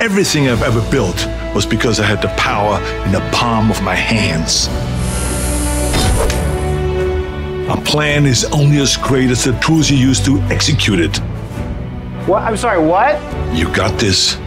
Everything I've ever built was because I had the power in the palm of my hands. A plan is only as great as the tools you use to execute it. What? I'm sorry, what? You got this.